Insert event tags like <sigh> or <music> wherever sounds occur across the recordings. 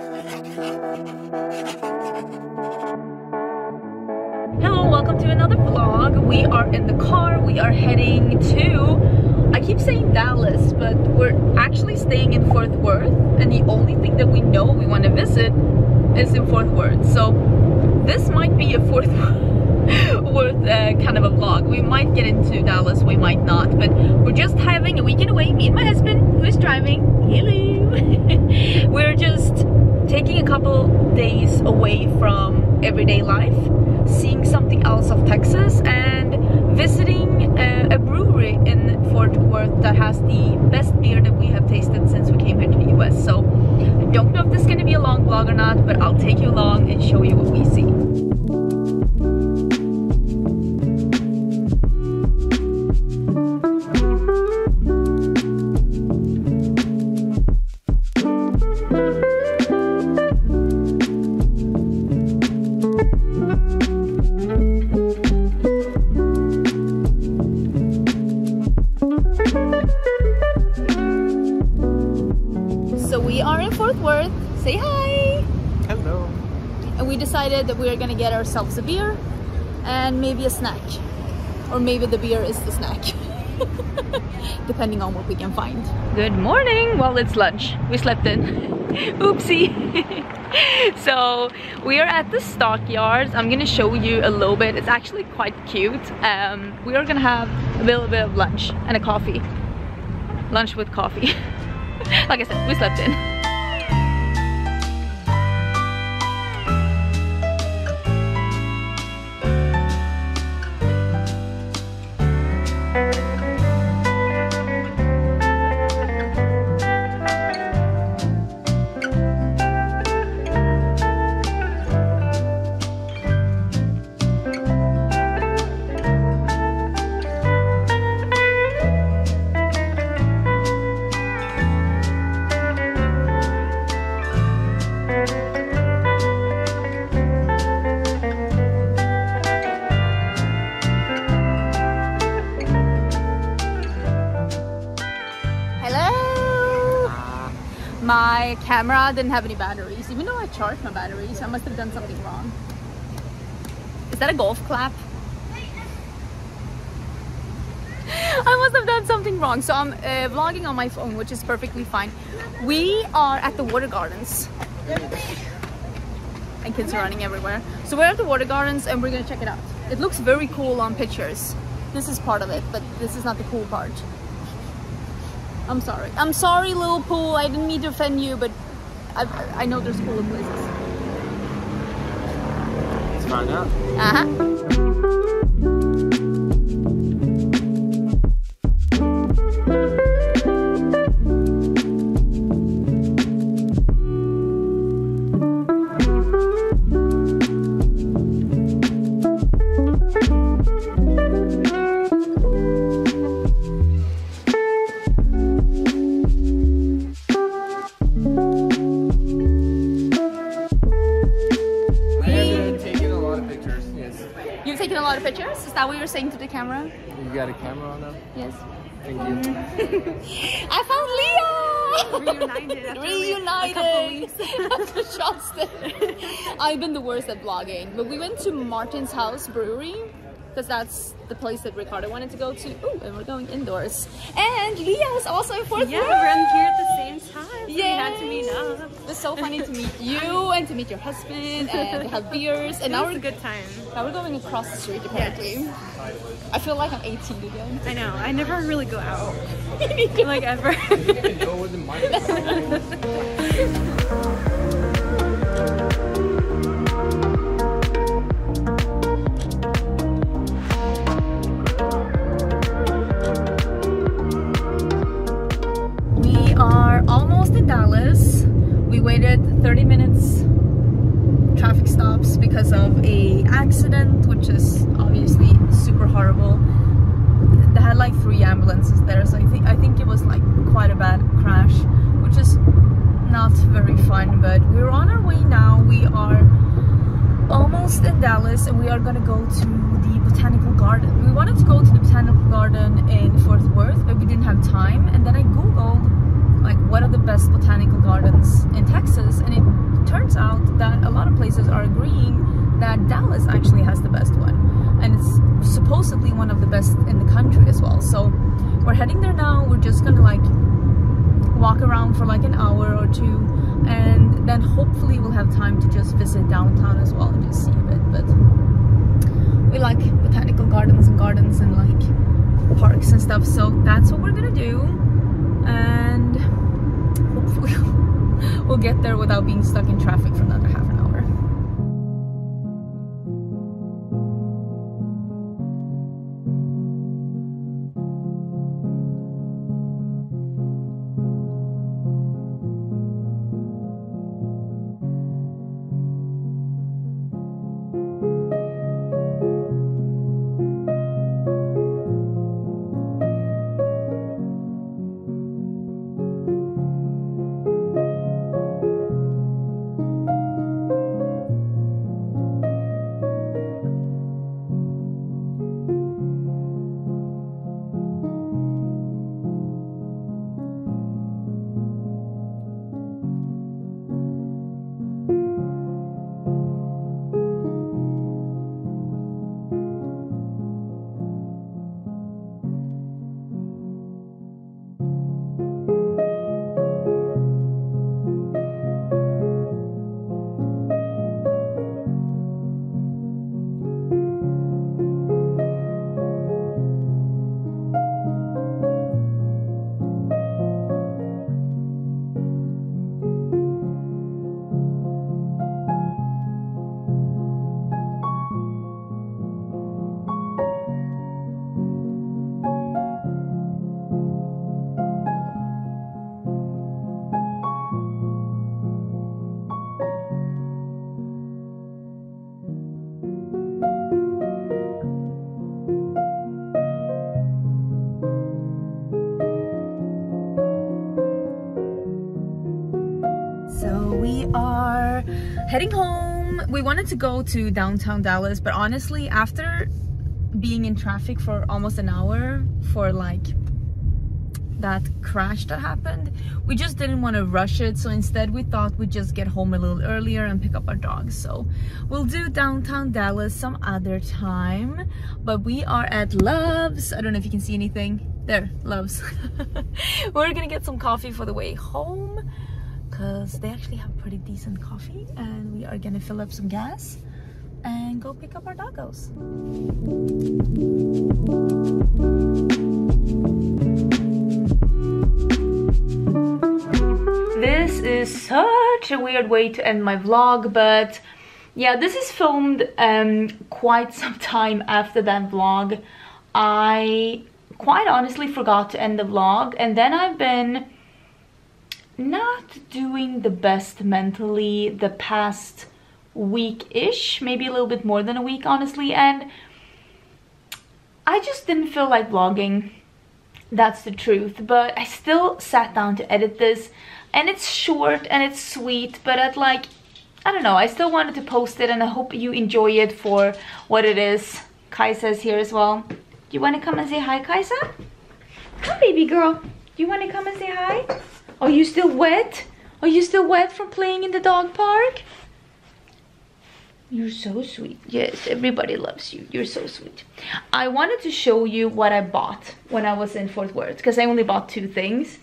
Hello, welcome to another vlog. We are in the car. We are heading to, I keep saying Dallas, but we're actually staying in Fort Worth. And the only thing that we know we want to visit is in Fort Worth. So this might be a Fort <laughs> Worth uh, kind of a vlog. We might get into Dallas, we might not. But we're just having a weekend away. Me and my husband, who is driving. Hello. <laughs> we're just taking a couple days away from everyday life seeing something else of Texas and visiting a, a, brewery in Fort Worth that has the best beer that we have tasted since we came here to the US. So I don't know if this is going to be a long vlog or not, but I'll take you along and show you what we see. That we are gonna get ourselves a beer and maybe a snack. Or maybe the beer is the snack. <laughs> Depending on what we can find. Good morning! Well, it's lunch. We slept in. <laughs> Oopsie! <laughs> so we are at the stockyards. I'm gonna show you a little bit. It's actually quite cute. Um, we are gonna have a little bit of lunch and a coffee. Lunch with coffee. like I said, we slept in. My camera didn't have any batteries. Even though I charged my batteries I must have done something wrong. Is that a golf clap? I must have done something wrong. So I'm uh, vlogging on my phone which is perfectly fine. We are at the water gardens. And kids are running everywhere. So we're at the water gardens and we're gonna check it out. It looks very cool on pictures. This is part of it but this is not the cool part I'm sorry. I'm sorry, little pool. I didn't mean to offend you, but I, I know there's cooler places. Let's find out. Uh-huh. That what you're saying to the camera? You got a camera on now? Yes. Thank you. <laughs> I found Leah! Reunited. Reunited. After Charleston. <laughs> I've been the worst at vlogging, but we went to Martin's House Brewery because that's the place that Ricardo wanted to go to. Ooh, and we're going indoors. And Leah is also in Fort Yeah, we're here at the same time. So yeah. We had to meet up. It was so funny to meet you and to meet your husband and to have <laughs> beers. And now we're a good time. Now we're going across the street apparently. Yes. I feel like I'm 18 again. I know. I never really go out. <laughs> like ever. <laughs> in Dallas, and we are gonna go to the botanical garden. We wanted to go to the botanical garden in Fort Worth, but we didn't have time. And then I googled like what are the best botanical gardens in Texas and it turns out that a lot of places are agreeing that Dallas actually has the best one. And it's supposedly one of the best in the country as well. So we're heading there now. We're just gonna like walk around for like an hour or two and then hopefully we'll have time to just visit downtown as well and just see a bit but we like botanical gardens and gardens and like parks and stuff so that's what we're gonna do and hopefully <laughs> we'll get there without being stuck in traffic for another half heading home. We wanted to go to downtown Dallas, but honestly, after being in traffic for almost an hour for like that crash that happened, we just didn't want to rush it. So instead, we thought we'd just get home a little earlier and pick up our dogs. So we'll do downtown Dallas some other time. But we are at Love's. I don't know if you can see anything. There, Love's. <laughs> We're gonna get some coffee for the way home because they actually have pretty decent coffee and we are gonna fill up some gas and go pick up our doggos. This is such a weird way to end my vlog, but yeah, this is filmed um, quite <laughs> some time after that vlog. I quite honestly forgot to end the vlog and then I've been not doing the best mentally the past week-ish, maybe a little bit more than a week honestly, and I just didn't feel like vlogging. That's the truth, but I still sat down to edit this and it's short and it's sweet, but at like, I don't know, I still wanted to post it and I hope you enjoy it for what it is. Kaisa's here as well. Do you want to come and say hi, Kaisa? Come, baby girl. Do you want to come and say hi? Are you still wet? Are you still wet from playing in the dog park? You're so sweet. Yes, everybody loves you. You're so sweet. I wanted to show you what I bought when I was in Fort Worth because I only bought two things.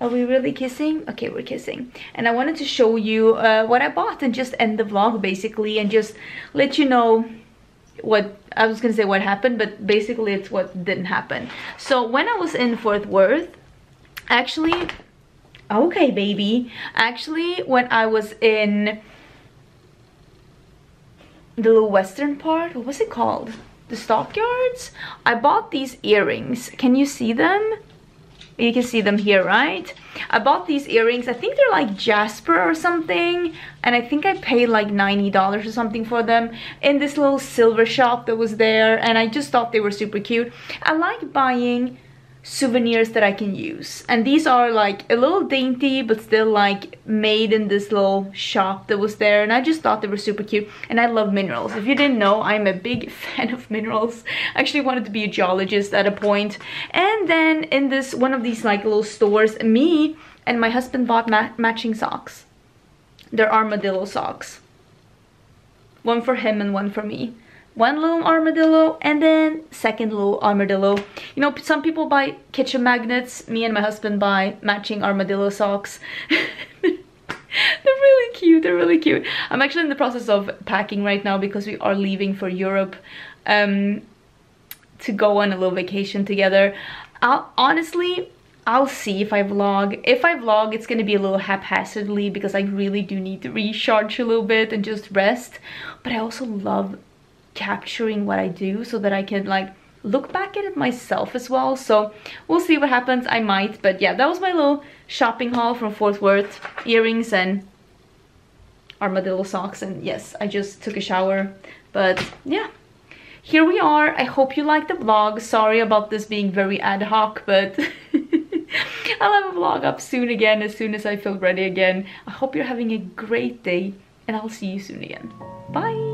Are we really kissing? Okay, we're kissing. And I wanted to show you uh, what I bought and just end the vlog basically and just let you know what I was gonna say what happened, but basically it's what didn't happen. So when I was in Fort Worth, actually, okay baby, actually when I was in the little western part what was it called? The stockyards? I bought these earrings. Can you see them? You can see them here right? I bought these earrings. I think they're like jasper or something and i think i paid like 90 dollars or something for them in this little silver shop that was there and i just thought they were super cute. I like buying souvenirs that I can use. And these are like a little dainty but still like made in this little shop that was there. And I just thought they were super cute. And I love minerals. If you didn't know I'm a big <laughs> fan of minerals. I actually wanted to be a geologist at a point. and then in this one of these like little stores me and my husband bought ma matching socks. They're armadillo socks. One for him and one for me one little armadillo and then second little armadillo. You know some people buy kitchen magnets. Me and my husband buy matching armadillo socks. <laughs> They're really cute they're really cute. I'm actually in the process of packing right now because we are leaving for europe um to go on a little vacation together. I'll, honestly I'll see if I vlog. If I vlog, it's gonna be a little haphazardly because I really do need to recharge a little bit and just rest. But I also love capturing what I do so that I can like look back at it myself as well. So we'll see what happens. I might, but yeah, that was my little shopping haul from Fort Worth. Earrings and armadillo socks. And yes, I just took a shower. But yeah, here we are. I hope you liked the vlog. Sorry about this being very ad hoc, but <laughs> I'll have a vlog up soon again as soon as I feel ready again. I hope you're having a great day and I'll see you soon again. Bye!